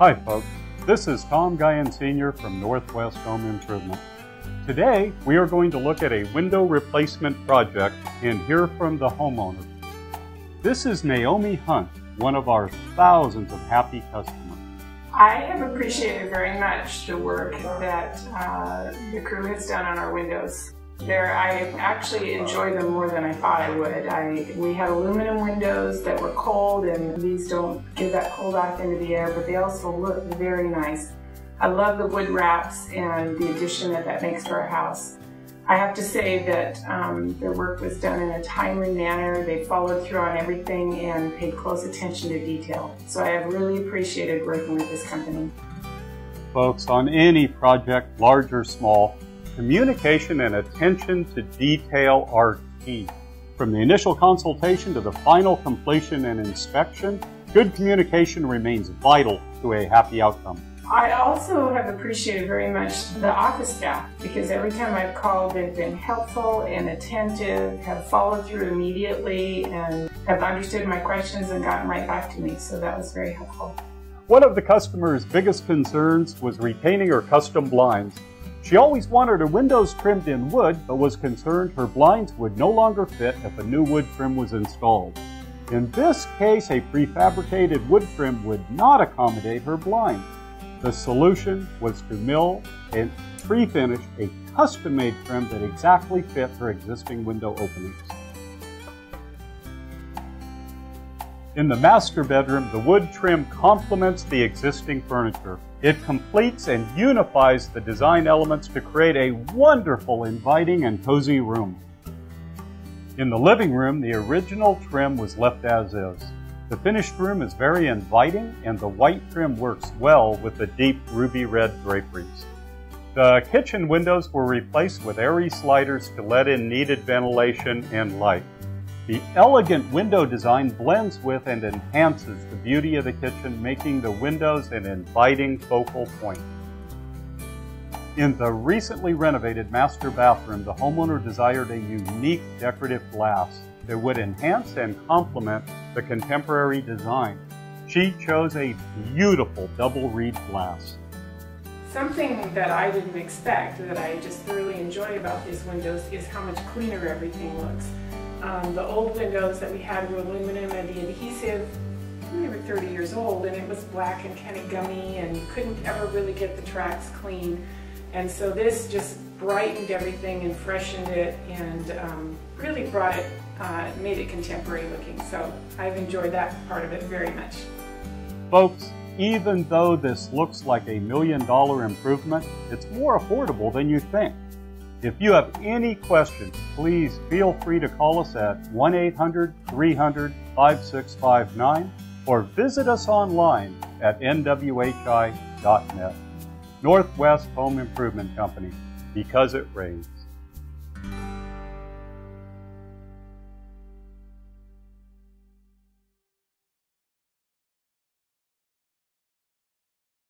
Hi folks, this is Tom Guyan Sr. from Northwest Home Improvement. Today we are going to look at a window replacement project and hear from the homeowner. This is Naomi Hunt, one of our thousands of happy customers. I have appreciated very much the work that uh, the crew has done on our windows. There, I actually enjoy them more than I thought I would. I we had aluminum windows that were cold, and these don't give that cold off into the air, but they also look very nice. I love the wood wraps and the addition that that makes to our house. I have to say that um, their work was done in a timely manner. They followed through on everything and paid close attention to detail. So I have really appreciated working with this company. Folks, on any project, large or small, Communication and attention to detail are key. From the initial consultation to the final completion and inspection, good communication remains vital to a happy outcome. I also have appreciated very much the office staff because every time I've called, they've been helpful and attentive, have followed through immediately, and have understood my questions and gotten right back to me. So that was very helpful. One of the customer's biggest concerns was retaining her custom blinds. She always wanted her windows trimmed in wood, but was concerned her blinds would no longer fit if a new wood trim was installed. In this case, a prefabricated wood trim would not accommodate her blinds. The solution was to mill and pre-finish a custom-made trim that exactly fit her existing window openings. In the master bedroom, the wood trim complements the existing furniture. It completes and unifies the design elements to create a wonderful, inviting, and cozy room. In the living room, the original trim was left as is. The finished room is very inviting, and the white trim works well with the deep ruby red draperies. The kitchen windows were replaced with airy sliders to let in needed ventilation and light. The elegant window design blends with and enhances the beauty of the kitchen, making the windows an inviting focal point. In the recently renovated master bathroom, the homeowner desired a unique decorative glass that would enhance and complement the contemporary design. She chose a beautiful double reed glass. Something that I didn't expect, that I just thoroughly enjoy about these windows, is how much cleaner everything looks. Um, the old windows that we had were aluminum and the adhesive, they were 30 years old and it was black and kind of gummy and you couldn't ever really get the tracks clean. And so this just brightened everything and freshened it and um, really brought it, uh, made it contemporary looking. So I've enjoyed that part of it very much. Folks, even though this looks like a million dollar improvement, it's more affordable than you think. If you have any questions, please feel free to call us at 1 800 300 5659 or visit us online at nwhi.net. Northwest Home Improvement Company, because it rains.